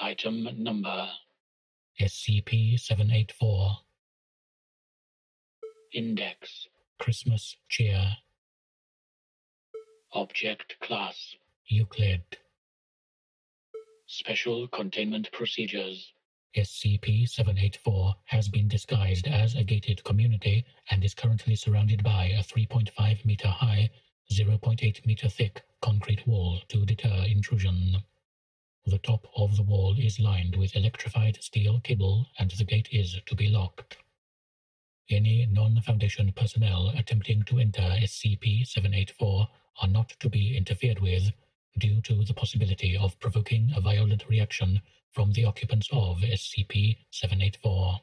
Item number SCP-784 Index. Christmas Cheer. Object Class. Euclid. Special Containment Procedures. SCP-784 has been disguised as a gated community and is currently surrounded by a 3.5 meter high, 0.8 meter thick concrete wall to deter intrusion. The top of the wall is lined with electrified steel cable and the gate is to be locked. Any non-Foundation personnel attempting to enter SCP-784 are not to be interfered with due to the possibility of provoking a violent reaction from the occupants of SCP-784.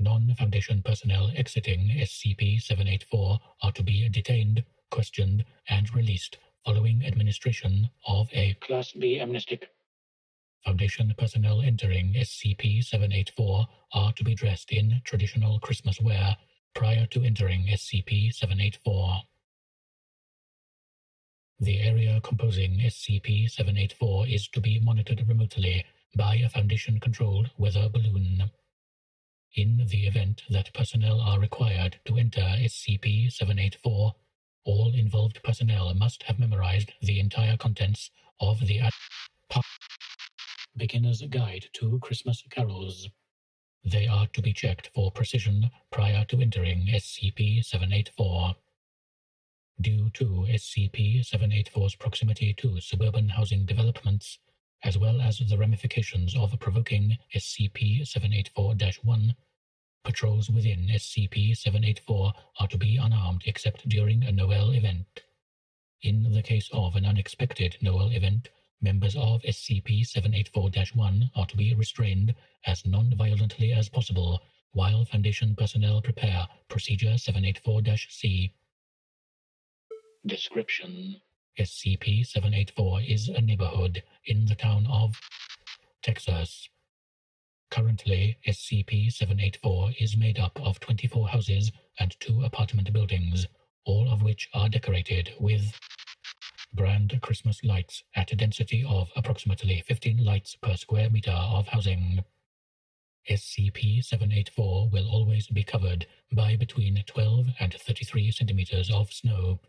Non-Foundation personnel exiting SCP-784 are to be detained, questioned, and released following administration of a Class B amnestic. Foundation personnel entering SCP-784 are to be dressed in traditional Christmas wear prior to entering SCP-784. The area composing SCP-784 is to be monitored remotely by a Foundation-controlled weather balloon. In the event that personnel are required to enter SCP-784, all involved personnel must have memorized the entire contents of the Beginner's Guide to Christmas Carols. They are to be checked for precision prior to entering SCP-784. Due to SCP-784's proximity to suburban housing developments, as well as the ramifications of provoking SCP-784-1, patrols within SCP-784 are to be unarmed except during a Noel event. In the case of an unexpected Noel event, members of SCP-784-1 are to be restrained as non-violently as possible while Foundation personnel prepare Procedure 784-C. Description SCP-784 is a neighborhood in the town of Texas. Currently, SCP-784 is made up of 24 houses and two apartment buildings, all of which are decorated with brand Christmas lights at a density of approximately 15 lights per square meter of housing. SCP-784 will always be covered by between 12 and 33 centimeters of snow,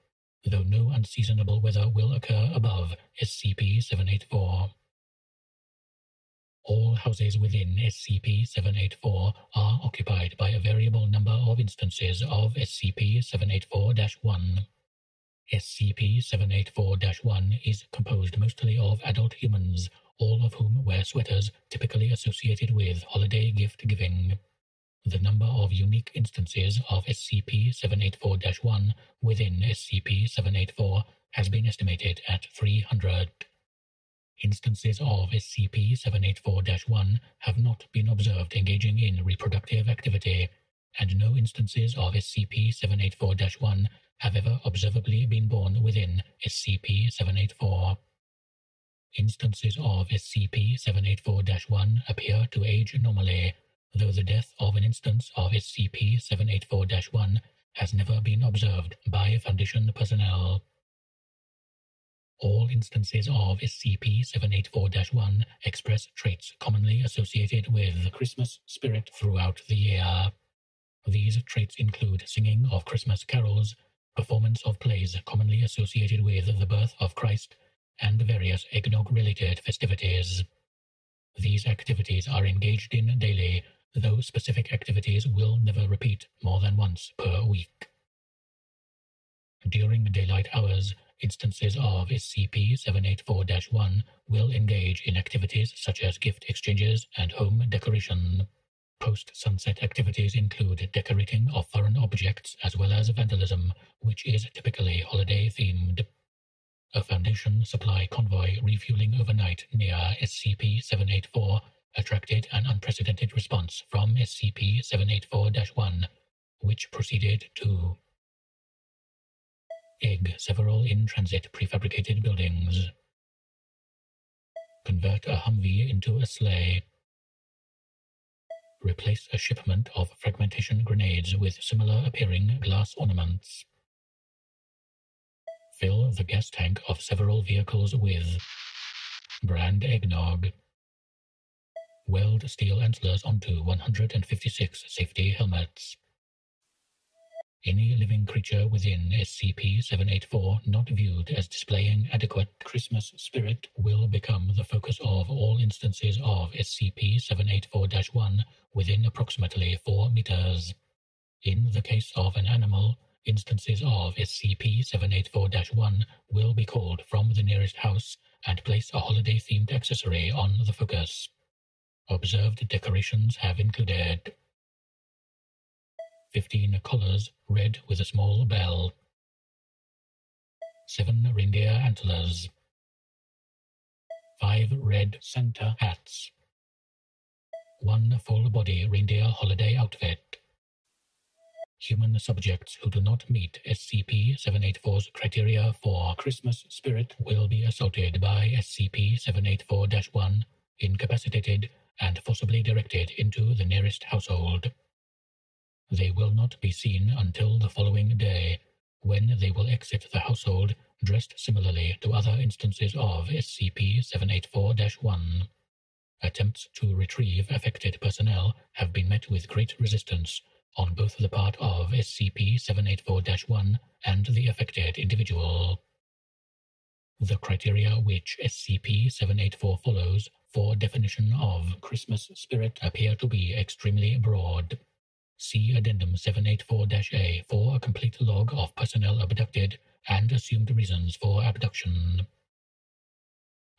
though no unseasonable weather will occur above SCP-784. All houses within SCP-784 are occupied by a variable number of instances of SCP-784-1. SCP-784-1 is composed mostly of adult humans, all of whom wear sweaters typically associated with holiday gift giving. The number of unique instances of SCP-784-1 within SCP-784 has been estimated at 300. Instances of SCP-784-1 have not been observed engaging in reproductive activity, and no instances of SCP-784-1 have ever observably been born within SCP-784. Instances of SCP-784-1 appear to age normally, though the death of an instance of SCP-784-1 has never been observed by Foundation personnel. All instances of SCP-784-1 express traits commonly associated with the Christmas spirit throughout the year. These traits include singing of Christmas carols, performance of plays commonly associated with the birth of Christ, and various eggnog-related festivities. These activities are engaged in daily, though specific activities will never repeat more than once per week. During daylight hours, instances of SCP-784-1 will engage in activities such as gift exchanges and home decoration. Post-sunset activities include decorating of foreign objects as well as vandalism, which is typically holiday-themed. A Foundation supply convoy refueling overnight near SCP-784 attracted an unprecedented response from SCP-784-1, which proceeded to egg several in-transit prefabricated buildings, convert a Humvee into a sleigh, replace a shipment of fragmentation grenades with similar appearing glass ornaments. Fill the gas tank of several vehicles with brand eggnog. weld steel antlers onto 156 safety helmets. Any living creature within SCP-784 not viewed as displaying adequate Christmas spirit will become the focus of all instances of SCP-784-1 within approximately 4 meters. In the case of an animal, instances of SCP-784-1 will be called from the nearest house and place a holiday-themed accessory on the focus. Observed decorations have included 15 collars, red with a small bell. 7 reindeer antlers. 5 red Santa hats. 1 full body reindeer holiday outfit. Human subjects who do not meet SCP-784's criteria for Christmas spirit will be assaulted by SCP-784-1, incapacitated, and forcibly directed into the nearest household. They will not be seen until the following day, when they will exit the household dressed similarly to other instances of SCP-784-1. Attempts to retrieve affected personnel have been met with great resistance on both the part of SCP-784-1 and the affected individual. The criteria which SCP-784 follows for definition of Christmas spirit appear to be extremely broad. See Addendum 784-A for a complete log of personnel abducted and assumed reasons for abduction.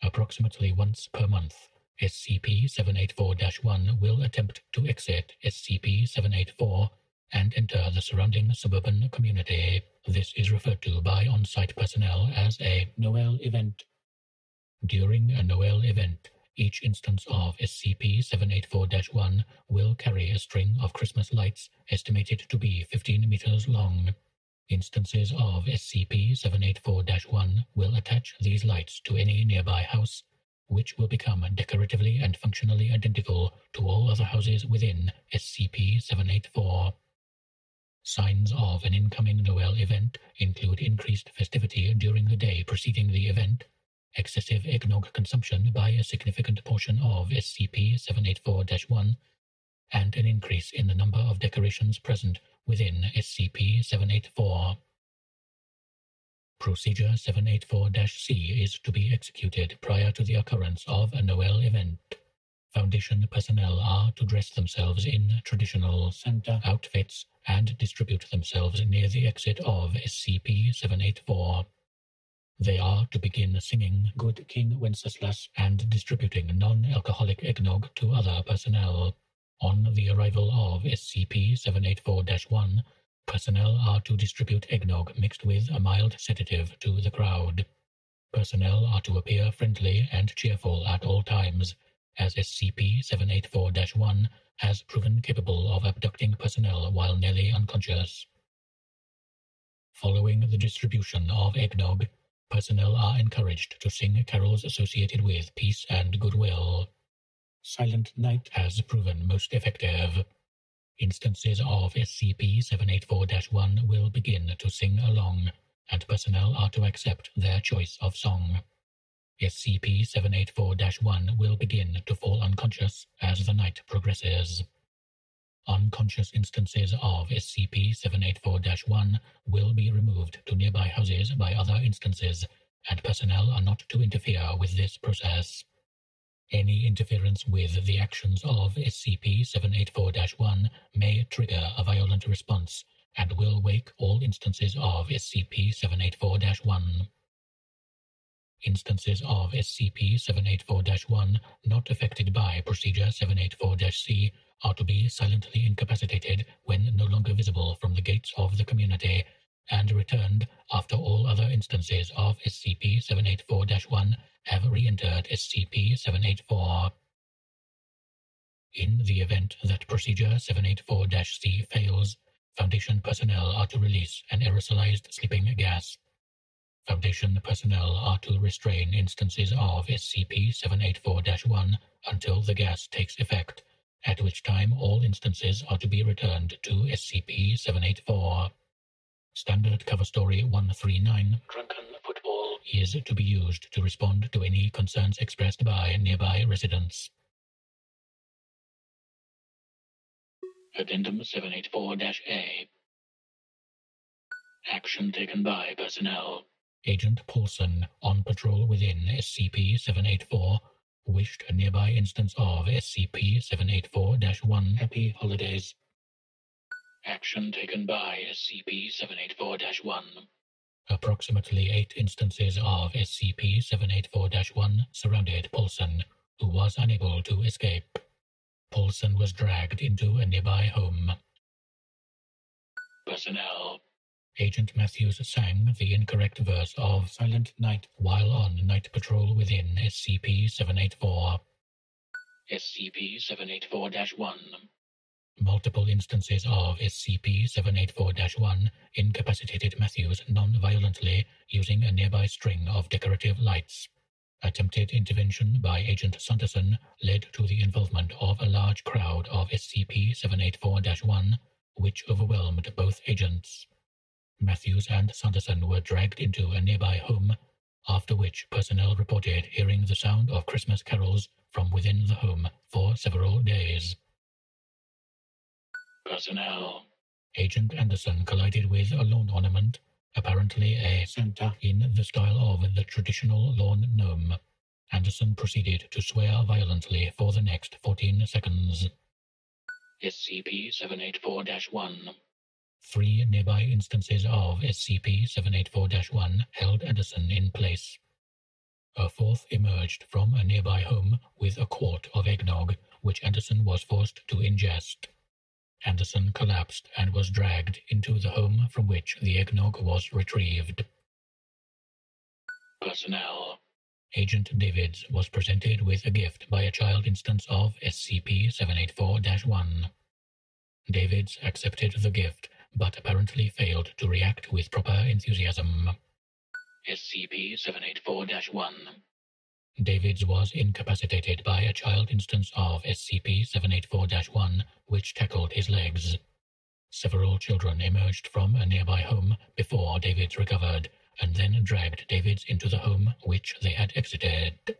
Approximately once per month, SCP-784-1 will attempt to exit SCP-784 and enter the surrounding suburban community. This is referred to by on-site personnel as a Noel event. During a Noel event, each instance of SCP-784-1 will carry a string of Christmas lights estimated to be 15 meters long. Instances of SCP-784-1 will attach these lights to any nearby house, which will become decoratively and functionally identical to all other houses within SCP-784. Signs of an incoming Noel event include increased festivity during the day preceding the event, excessive eggnog consumption by a significant portion of SCP-784-1, and an increase in the number of decorations present within SCP-784. Procedure 784-C is to be executed prior to the occurrence of a Noel event. Foundation personnel are to dress themselves in traditional Santa outfits and distribute themselves near the exit of SCP-784. They are to begin singing Good King Wenceslas and distributing non-alcoholic eggnog to other personnel. On the arrival of SCP-784-1, personnel are to distribute eggnog mixed with a mild sedative to the crowd. Personnel are to appear friendly and cheerful at all times, as SCP-784-1 has proven capable of abducting personnel while nearly unconscious. Following the distribution of eggnog, Personnel are encouraged to sing carols associated with peace and goodwill. Silent Night has proven most effective. Instances of SCP-784-1 will begin to sing along, and personnel are to accept their choice of song. SCP-784-1 will begin to fall unconscious as the night progresses. Unconscious instances of SCP-784-1 will be removed to nearby houses by other instances, and personnel are not to interfere with this process. Any interference with the actions of SCP-784-1 may trigger a violent response and will wake all instances of SCP-784-1. Instances of SCP-784-1 not affected by Procedure 784-C are to be silently incapacitated when no longer visible from the gates of the community, and returned after all other instances of SCP-784-1 have re-entered SCP-784. In the event that Procedure 784-C fails, Foundation personnel are to release an aerosolized sleeping gas. Foundation personnel are to restrain instances of SCP-784-1 until the gas takes effect at which time all instances are to be returned to SCP-784. Standard cover story 139, Drunken Football, is to be used to respond to any concerns expressed by nearby residents. Addendum 784-A. Action taken by personnel. Agent Paulson, on patrol within SCP-784, wished a nearby instance of SCP-784-1 Happy Holidays. Action taken by SCP-784-1. Approximately eight instances of SCP-784-1 surrounded Paulson, who was unable to escape. Paulson was dragged into a nearby home. Personnel. Agent Matthews sang the incorrect verse of Silent Night while on night patrol within SCP-784. SCP-784-1. Multiple instances of SCP-784-1 incapacitated Matthews non-violently using a nearby string of decorative lights. Attempted intervention by Agent Sanderson led to the involvement of a large crowd of SCP-784-1, which overwhelmed both agents. Matthews and Sanderson were dragged into a nearby home, after which personnel reported hearing the sound of Christmas carols from within the home for several days. Personnel. Agent Anderson collided with a lawn ornament apparently a Santa in the style of the traditional lawn gnome. Anderson proceeded to swear violently for the next 14 seconds. SCP-784-1 Three nearby instances of SCP-784-1 held Anderson in place. A fourth emerged from a nearby home with a quart of eggnog, which Anderson was forced to ingest. Anderson collapsed and was dragged into the home from which the eggnog was retrieved. Personnel. Agent Davids was presented with a gift by a child instance of SCP-784-1. Davids accepted the gift, but apparently failed to react with proper enthusiasm. SCP-784-1 Davids was incapacitated by a child instance of SCP-784-1, which tackled his legs. Several children emerged from a nearby home before Davids recovered, and then dragged Davids into the home which they had exited.